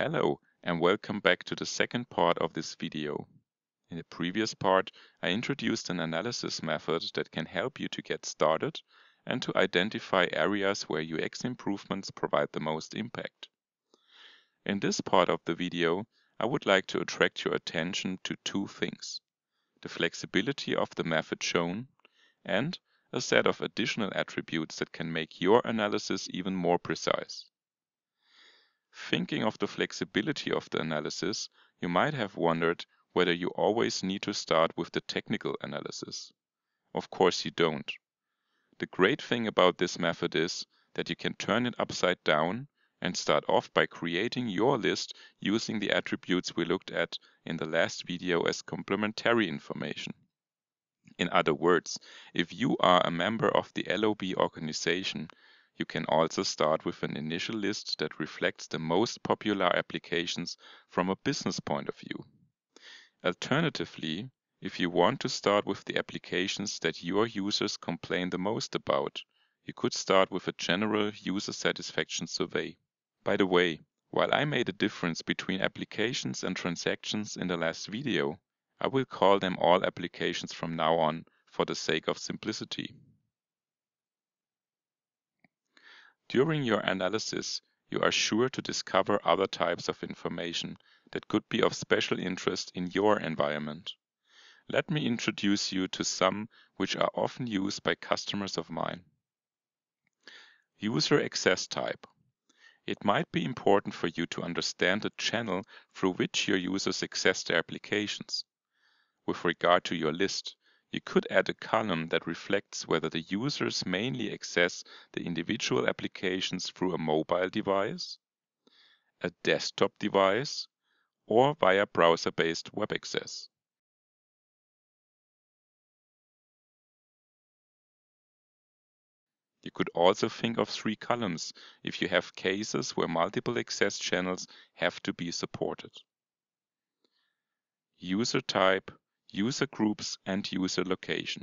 Hello and welcome back to the second part of this video. In the previous part, I introduced an analysis method that can help you to get started and to identify areas where UX improvements provide the most impact. In this part of the video, I would like to attract your attention to two things. The flexibility of the method shown and a set of additional attributes that can make your analysis even more precise. Thinking of the flexibility of the analysis, you might have wondered whether you always need to start with the technical analysis. Of course you don't. The great thing about this method is that you can turn it upside down and start off by creating your list using the attributes we looked at in the last video as complementary information. In other words, if you are a member of the LOB organization, you can also start with an initial list that reflects the most popular applications from a business point of view. Alternatively, if you want to start with the applications that your users complain the most about, you could start with a general user satisfaction survey. By the way, while I made a difference between applications and transactions in the last video, I will call them all applications from now on for the sake of simplicity. During your analysis, you are sure to discover other types of information that could be of special interest in your environment. Let me introduce you to some which are often used by customers of mine. User access type. It might be important for you to understand the channel through which your users access their applications. With regard to your list, you could add a column that reflects whether the users mainly access the individual applications through a mobile device, a desktop device, or via browser-based web access. You could also think of three columns if you have cases where multiple access channels have to be supported. User type, user groups and user location.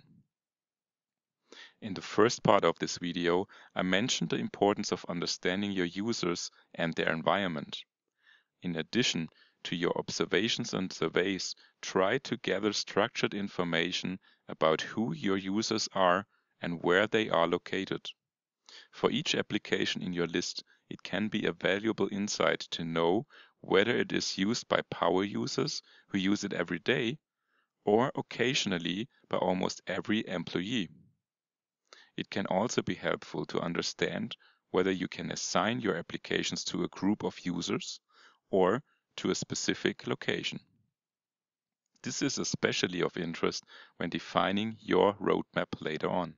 In the first part of this video, I mentioned the importance of understanding your users and their environment. In addition to your observations and surveys, try to gather structured information about who your users are and where they are located. For each application in your list, it can be a valuable insight to know whether it is used by power users who use it every day or occasionally by almost every employee. It can also be helpful to understand whether you can assign your applications to a group of users or to a specific location. This is especially of interest when defining your roadmap later on.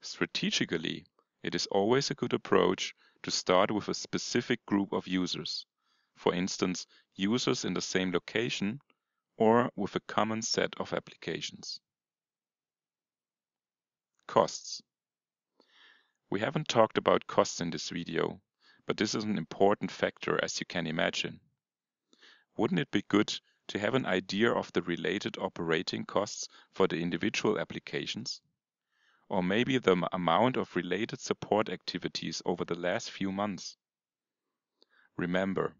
Strategically, it is always a good approach to start with a specific group of users. For instance, users in the same location or with a common set of applications. Costs. We haven't talked about costs in this video, but this is an important factor as you can imagine. Wouldn't it be good to have an idea of the related operating costs for the individual applications? Or maybe the amount of related support activities over the last few months? Remember,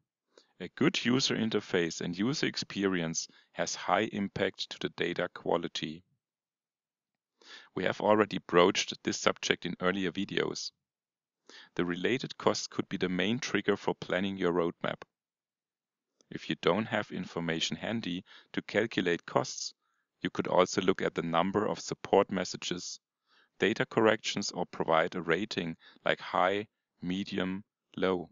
a good user interface and user experience has high impact to the data quality. We have already broached this subject in earlier videos. The related costs could be the main trigger for planning your roadmap. If you don't have information handy to calculate costs, you could also look at the number of support messages, data corrections or provide a rating like high, medium, low.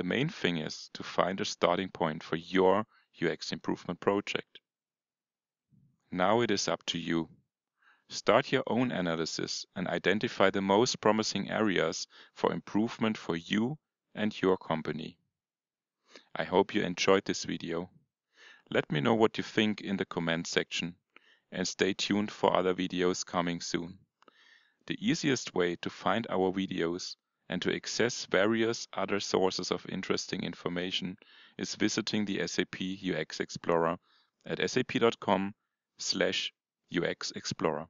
The main thing is to find a starting point for your UX improvement project. Now it is up to you. Start your own analysis and identify the most promising areas for improvement for you and your company. I hope you enjoyed this video. Let me know what you think in the comment section and stay tuned for other videos coming soon. The easiest way to find our videos and to access various other sources of interesting information is visiting the SAP UX Explorer at sap.com slash UX Explorer.